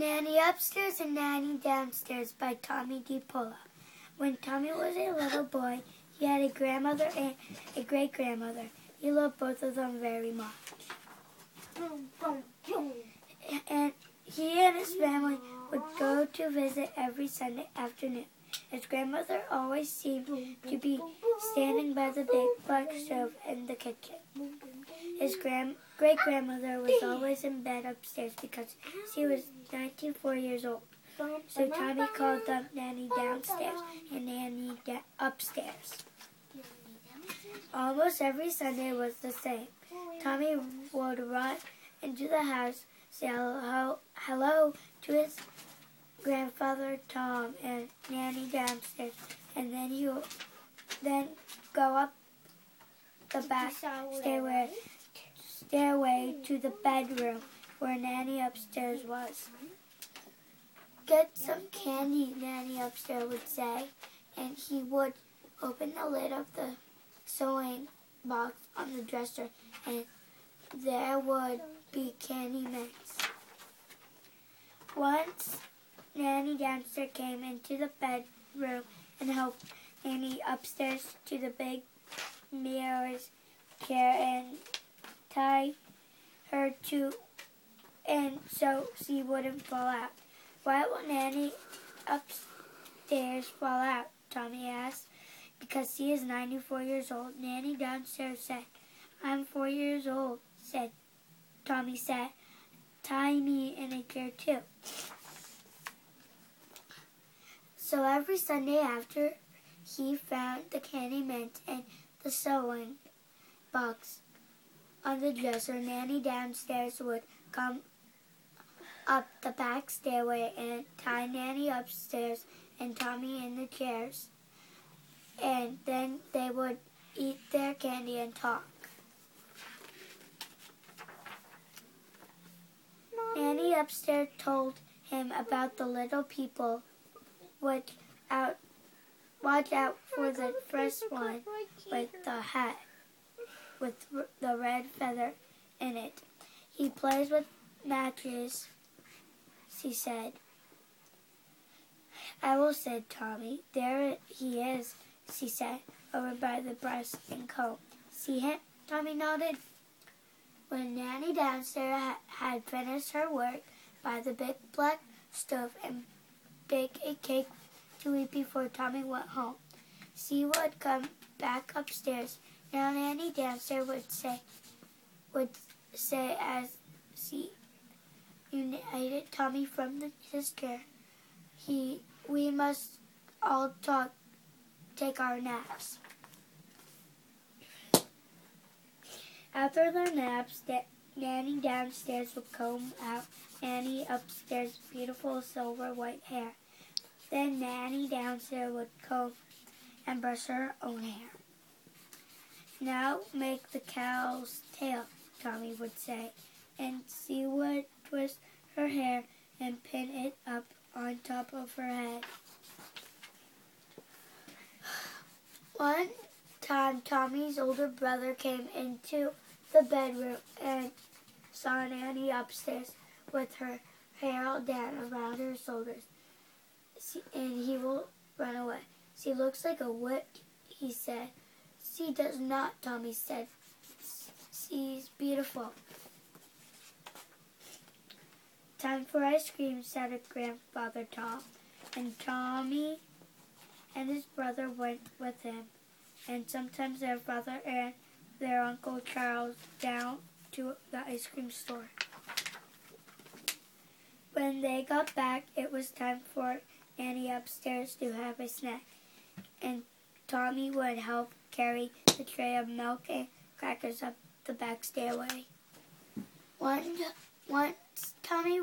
Nanny Upstairs and Nanny Downstairs by Tomie dePaola. When Tommy was a little boy, he had a grandmother and a great grandmother. He loved both of them very much. And he and his family would go to visit every Sunday afternoon. His grandmother always seemed to be standing by the big black stove in the kitchen. His grand great grandmother was always in bed upstairs because she was 94 years old. So Tommy called them Nanny downstairs and Nanny upstairs. Almost every Sunday was the same. Tommy would run into the house, say hello, hello to his grandfather Tom and Nanny downstairs, and then he would then go up the back stairway, stairway to the bedroom where Nanny upstairs was. Get some candy, Nanny upstairs would say, and he would open the lid of the sewing box on the dresser, and there would be candy mints. Once, Nanny downstairs came into the bedroom and helped Nanny upstairs to the big Morris chair and tie her to, and so she wouldn't fall out. Why won't Nanny upstairs fall out? Tommy asked. Because she is 94 years old. Nanny downstairs said, I'm four years old, said Tommy said. Tie me in a chair too. So every Sunday after he found the candy mint and the sewing box on the dresser, Nanny downstairs would come up the back stairway and tie Nanny upstairs and Tommy in the chairs. And then they would eat their candy and talk. Nanny upstairs told him about the little people. Watch out, watch out for the first one with the hat, with the red feather in it. He plays with matches, she said. I will, said Tommy. There he is, she said, over by the brush and comb. See him? Tommy nodded. When Nanny downstairs ha- had finished her work by the big black stove and baked a cake to eat before Tommy went home, she would come back upstairs. Now Nanny downstairs would say, would say as she united Tommy from the, his chair, he, we must all talk, take our naps. After their naps, da- Nanny downstairs would comb out Nanny upstairs' beautiful silver white hair. Then Nanny downstairs would comb and brush her own hair. Now make the cow's tail, Tommy would say, and she would twist her hair and pin it up on top of her head. One time, Tommy's older brother came into the bedroom and saw Nanny upstairs with her hair all down around her shoulders, she, and he will run away. She looks like a witch, he said. She does not, Tommy said. She's beautiful. Time for ice cream, shouted Grandfather Tom. And Tommy and his brother went with him, and sometimes their brother and their Uncle Charles down to the ice cream store. When they got back, it was time for Nanny upstairs to have a snack, and Tommy would help carry the tray of milk and crackers up the back stairway. One, once Tommy's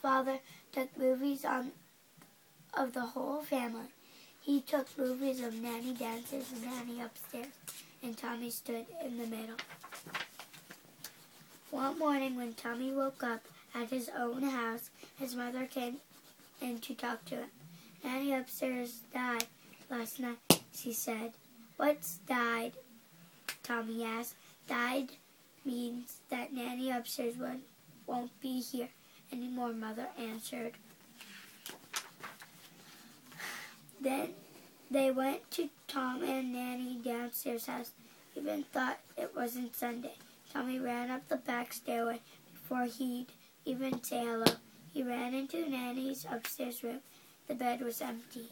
father took movies on of the whole family. He took movies of Nanny downstairs and Nanny upstairs, and Tommy stood in the middle. One morning, when Tommy woke up at his own house, his mother came in to talk to him. Nanny upstairs died last night, she said. What's died? Tommy asked. Died means that Nanny upstairs won't, won't be here anymore, Mother answered. Then they went to Tom and Nanny downstairs house. Even thought it wasn't Sunday. Tommy ran up the back stairway before he'd even say hello. He ran into Nanny's upstairs room. The bed was empty.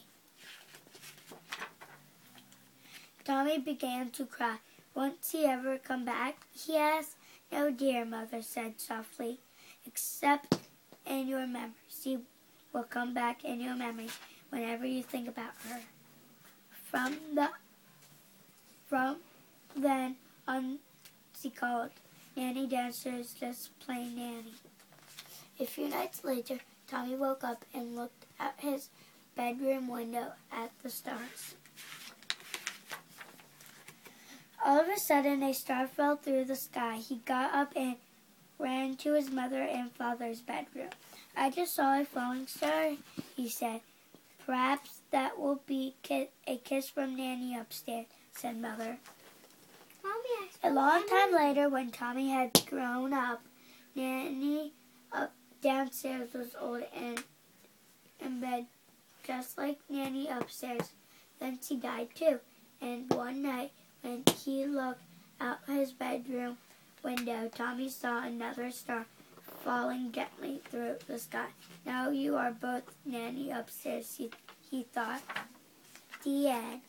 Tommy began to cry. Won't he ever come back? he asked. No, dear, Mother said softly, except in your memories. He will come back in your memories whenever you think about her. From the from then on, she called Nanny downstairs, just plain Nanny. A few nights later, Tommy woke up and looked out his bedroom window at the stars. All of a sudden, a star fell through the sky. He got up and ran to his mother and father's bedroom. I just saw a falling star, he said. Perhaps that will be a kiss from Nanny upstairs, said Mother. Mommy, a long time later, when Tommy had grown up, Nanny up downstairs was old and in bed, just like Nanny upstairs. Then she died too. And one night, when he looked out his bedroom window, Tommy saw another star falling gently through the sky. Now you are both Nanny upstairs, he, he thought. The end.